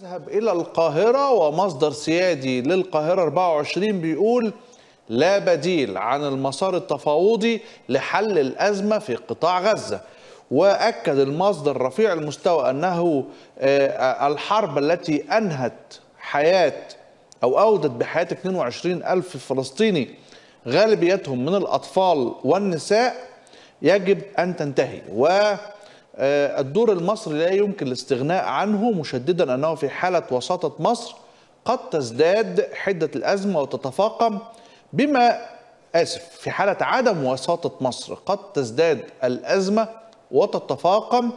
اذهب إلى القاهرة ومصدر سيادي للقاهرة 24 بيقول لا بديل عن المسار التفاوضي لحل الأزمة في قطاع غزة. وأكد المصدر رفيع المستوى أنه آه، الحرب التي أنهت حياة أو أودت بحياة 22 ألف فلسطيني غالبيتهم من الأطفال والنساء يجب أن تنتهي. والدور المصري لا يمكن الاستغناء عنه مشددا أنه في حالة وساطة مصر قد تزداد حدة الأزمة وتتفاقم بما آسف في حالة عدم وساطة مصر قد تزداد الأزمة وتتفاقم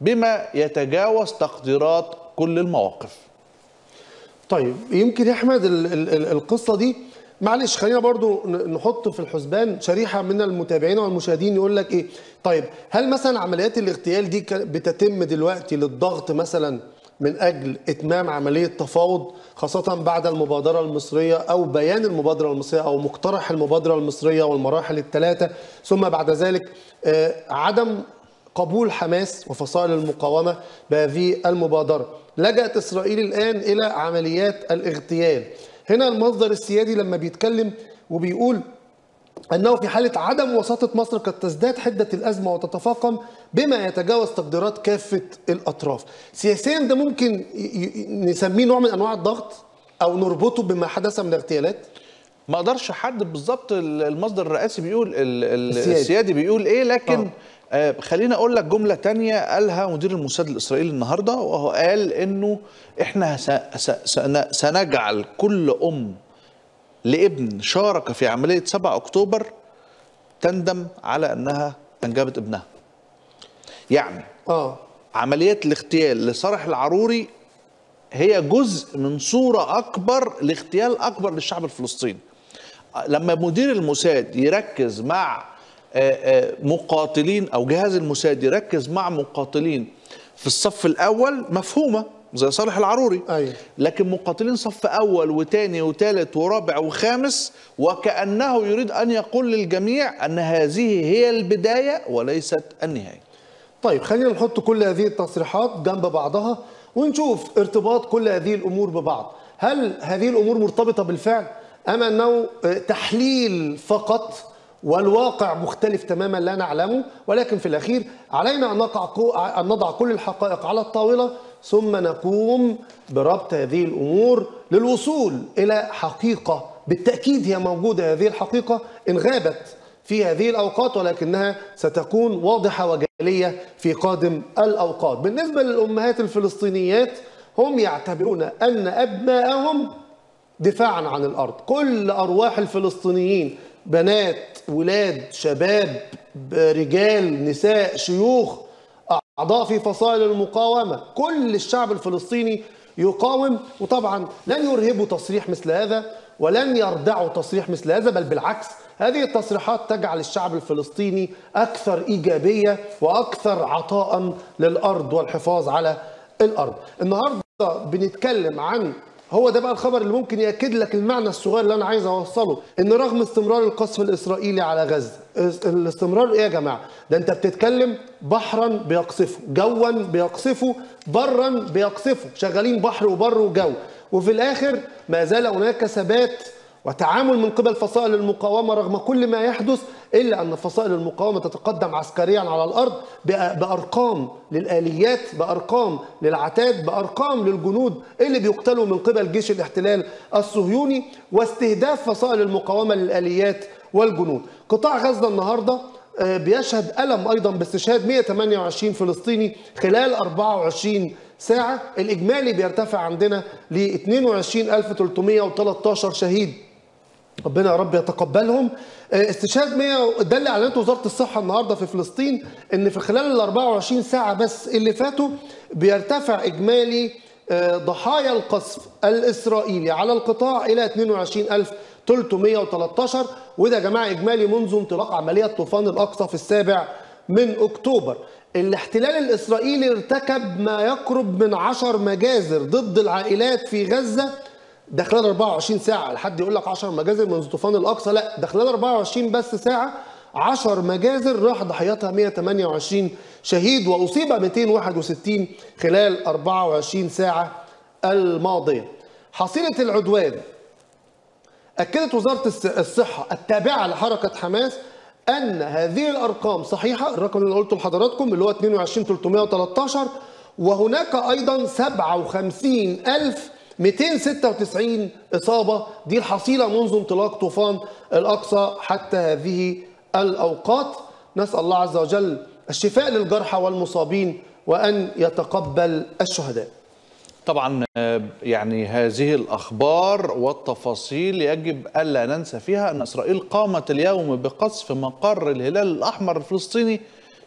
بما يتجاوز تقديرات كل المواقف. طيب يمكن يا أحمد ال- ال- ال- القصة دي معلش خلينا برضو نحط في الحسبان شريحة من المتابعين والمشاهدين يقول لك إيه؟ طيب هل مثلا عمليات الاغتيال دي بتتم دلوقتي للضغط مثلا من أجل إتمام عملية تفاوض خاصة بعد المبادرة المصرية أو بيان المبادرة المصرية أو مقترح المبادرة المصرية والمراحل الثلاثه ثم بعد ذلك آه، عدم قبول حماس وفصائل المقاومة بهذه المبادرة؟ لجأت إسرائيل الآن إلى عمليات الاغتيال. هنا المصدر السيادي لما بيتكلم وبيقول أنه في حالة عدم وساطة مصر قد تزداد حدة الأزمة وتتفاقم بما يتجاوز تقديرات كافة الأطراف سياسيا ده ممكن نسميه نوع من أنواع الضغط أو نربطه بما حدث من اغتيالات ما أقدرش أحدد بالظبط ال- المصدر الرئاسي بيقول ال- ال- السيادي. السيادي بيقول إيه لكن آه. آه خليني أقول لك جملة تانية قالها مدير الموساد الإسرائيلي النهارده وهو قال إنه إحنا سنجعل كل أم لابن شارك في عملية 7 أكتوبر تندم على أنها انجبت ابنها. يعني آه. عمليات الاغتيال لصالح العروري هي جزء من صورة أكبر لاغتيال أكبر للشعب الفلسطيني. لما مدير الموساد يركز مع مقاتلين أو جهاز الموساد يركز مع مقاتلين في الصف الأول مفهومة زي صالح العروري. أيوة. لكن مقاتلين صف أول وتاني وتالت ورابع وخامس وكأنه يريد أن يقول للجميع أن هذه هي البداية وليست النهاية. طيب خلينا نحط كل هذه التصريحات جنب بعضها ونشوف ارتباط كل هذه الأمور ببعض. هل هذه الأمور مرتبطة بالفعل أم أنه آه، تحليل فقط والواقع مختلف تماما لا نعلمه ولكن في الأخير علينا أن نقع أن نضع كل الحقائق على الطاولة ثم نقوم بربط هذه الأمور للوصول إلى حقيقة. بالتأكيد هي موجودة هذه الحقيقة إن غابت في هذه الأوقات ولكنها ستكون واضحة وجلية في قادم الأوقات. بالنسبة للأمهات الفلسطينيات هم يعتبرون أن أبناءهم دفاعا عن الأرض. كل أرواح الفلسطينيين بنات ولاد شباب رجال نساء شيوخ أعضاء في فصائل المقاومة. كل الشعب الفلسطيني يقاوم وطبعا لن يرهبوا تصريح مثل هذا ولن يردعوا تصريح مثل هذا بل بالعكس هذه التصريحات تجعل الشعب الفلسطيني أكثر إيجابية وأكثر عطاء للأرض والحفاظ على الأرض. النهاردة بنتكلم عن هو ده بقى الخبر اللي ممكن يأكد لك المعنى الصغير اللي أنا عايز أوصله إن رغم استمرار القصف الإسرائيلي على غزة إس- الاستمرار إيه يا جماعة؟ ده أنت بتتكلم بحرا بيقصفوا جوا بيقصفوا برا بيقصفوا شغالين بحر وبر وجو. وفي الآخر ما زال هناك ثبات وتعامل من قبل فصائل المقاومة رغم كل ما يحدث إلا أن فصائل المقاومة تتقدم عسكريا على الأرض بأ- بأرقام للآليات بأرقام للعتاد بأرقام للجنود اللي بيقتلوا من قبل جيش الاحتلال الصهيوني واستهداف فصائل المقاومة للآليات والجنود. قطاع غزة النهاردة آه، بيشهد ألم أيضا باستشهاد 128 فلسطيني خلال 24 ساعة. الإجمالي بيرتفع عندنا ل 22313 شهيد. ربنا يا رب يتقبلهم. آه، استشهاد 100 ده اللي اعلنته وزارة الصحة النهارده في فلسطين إن في خلال ال 24 ساعة بس اللي فاتوا بيرتفع إجمالي آه، ضحايا القصف الإسرائيلي على القطاع إلى 22313 وده يا جماعة إجمالي منذ انطلاق عملية طوفان الأقصى في السابع من أكتوبر. الاحتلال الإسرائيلي ارتكب ما يقرب من 10 مجازر ضد العائلات في غزة ده خلال 24 ساعة. لحد يقول لك 10 مجازر من طوفان الأقصى؟ لا ده خلال 24 بس ساعة 10 مجازر راح ضحيتها 128 شهيد وأصيب 261 خلال 24 ساعة الماضية. حصيلة العدوان. أكدت وزارة الصحة التابعة لحركة حماس أن هذه الأرقام صحيحة الرقم اللي قلته لحضراتكم اللي هو 22313 وهناك أيضا 57000 296 إصابة. دي الحصيلة منذ انطلاق طوفان الأقصى حتى هذه الأوقات. نسأل الله عز وجل الشفاء للجرحى والمصابين وأن يتقبل الشهداء. طبعا آه، يعني هذه الأخبار والتفاصيل يجب ألا ننسى فيها أن إسرائيل قامت اليوم بقصف مقر الهلال الأحمر الفلسطيني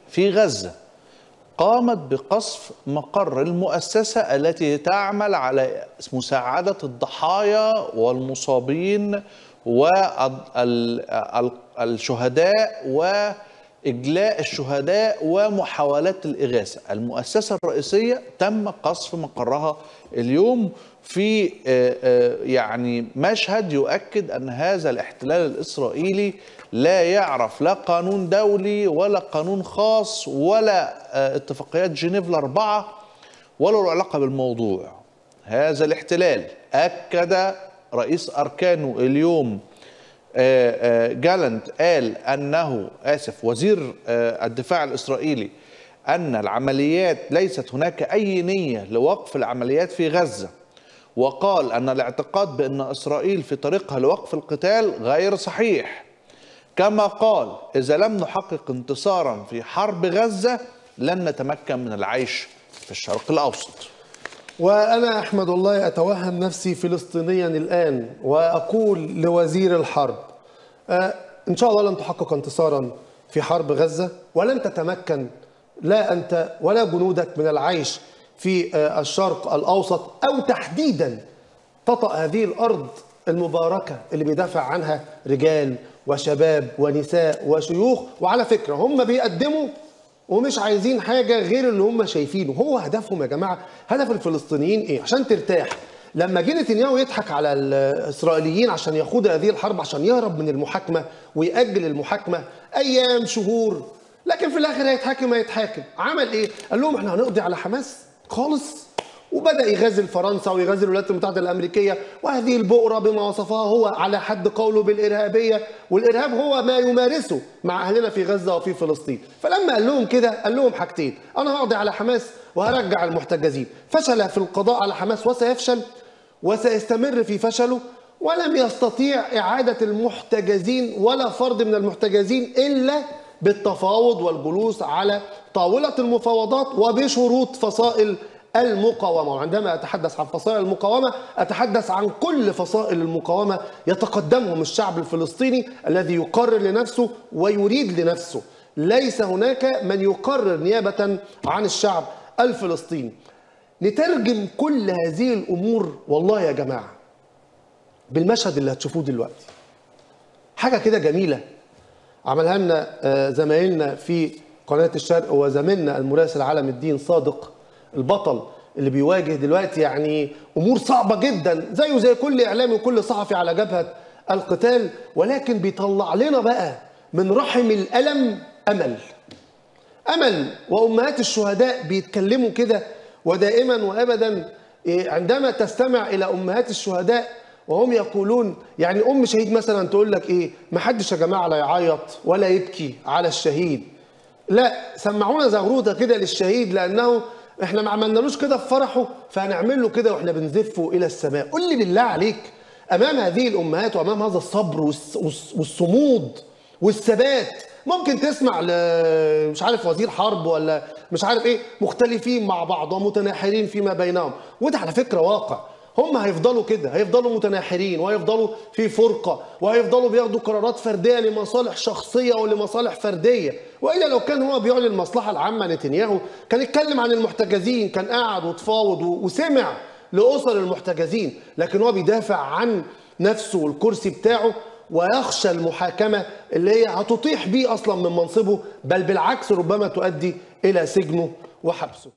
في غزة. قامت بقصف مقر المؤسسة التي تعمل على مساعدة الضحايا والمصابين والشهداء وإجلاء الشهداء ومحاولات الإغاثة. المؤسسة الرئيسية تم قصف مقرها اليوم في آه، آه، يعني مشهد يؤكد أن هذا الاحتلال الإسرائيلي لا يعرف لا قانون دولي ولا قانون خاص ولا آه، اتفاقيات جنيف الأربعة ولا له علاقة بالموضوع. هذا الاحتلال أكد رئيس أركانه اليوم جالنت قال أنه آسف وزير آه، الدفاع الإسرائيلي أن العمليات ليست هناك أي نية لوقف العمليات في غزة وقال أن الاعتقاد بأن إسرائيل في طريقها لوقف القتال غير صحيح. كما قال إذا لم نحقق انتصارا في حرب غزة لن نتمكن من العيش في الشرق الأوسط. وأنا أحمد الله أتوهم نفسي فلسطينيا الآن وأقول لوزير الحرب آه، إن شاء الله لن تحقق انتصارا في حرب غزة ولن تتمكن لا أنت ولا جنودك من العيش في آه، الشرق الأوسط أو تحديدا تطأ هذه الأرض المباركة اللي بيدافع عنها رجال وشباب ونساء وشيوخ وعلى فكرة هم بيقدموا ومش عايزين حاجة غير اللي هم شايفينه. هو هدفهم يا جماعة هدف الفلسطينيين إيه؟ عشان ترتاح. لما جه نتنياهو يضحك على الإسرائيليين عشان يخوض هذه الحرب عشان يهرب من المحاكمة ويأجل المحاكمة أيام شهور. لكن في الآخر هيتحاكم هيتحاكم. عمل إيه؟ قال لهم إحنا هنقضي على حماس خالص. وبدأ يغازل فرنسا ويغازل الولايات المتحدة الأمريكية وهذه البؤرة بما وصفها هو على حد قوله بالإرهابية والإرهاب هو ما يمارسه مع أهلنا في غزة وفي فلسطين. فلما قال لهم كده قال لهم حاجتين أنا هقضي على حماس وهرجع المحتجزين. فشل في القضاء على حماس وسيفشل وسيستمر في فشله ولم يستطيع إعادة المحتجزين ولا فرد من المحتجزين إلا بالتفاوض والجلوس على طاولة المفاوضات وبشروط فصائل المقاومة. وعندما أتحدث عن فصائل المقاومة أتحدث عن كل فصائل المقاومة يتقدمهم الشعب الفلسطيني الذي يقرر لنفسه ويريد لنفسه. ليس هناك من يقرر نيابة عن الشعب الفلسطيني. نترجم كل هذه الأمور والله يا جماعة بالمشهد اللي هتشوفوه دلوقتي. حاجة كده جميلة عملها لنا آه، زمايلنا في قناة الشرق وزميلنا المراسل علم الدين صادق البطل اللي بيواجه دلوقتي يعني أمور صعبة جدا زيه زي كل إعلامي وكل صحفي على جبهة القتال ولكن بيطلع لنا بقى من رحم الألم أمل. أمل وأمهات الشهداء بيتكلموا كده ودائما وابدا عندما تستمع إلى أمهات الشهداء وهم يقولون يعني أم شهيد مثلا تقول لك إيه ما حدش يا جماعة لا يعيط ولا يبكي على الشهيد. لا سمعونا زغروطة كده للشهيد لأنه إحنا ما عملنالوش كده في فرحه فهنعمل له كده وإحنا بنزفه إلى السماء. قل لي بالله عليك أمام هذه الأمهات وأمام هذا الصبر والصمود والثبات ممكن تسمع ل مش عارف وزير حرب ولا مش عارف إيه مختلفين مع بعض ومتناحرين فيما بينهم. وده على فكرة واقع. هم هيفضلوا كده هيفضلوا متناحرين وهيفضلوا في فرقة وهيفضلوا بياخدوا قرارات فردية لمصالح شخصية ولمصالح فردية. وإلا لو كان هو بيعلن المصلحة العامة نتنياهو كان اتكلم عن المحتجزين كان قاعد وتفاوض وسمع لأسر المحتجزين لكن هو بيدافع عن نفسه والكرسي بتاعه ويخشى المحاكمة اللي هي هتطيح بيه أصلا من منصبه بل بالعكس ربما تؤدي إلى سجنه وحبسه.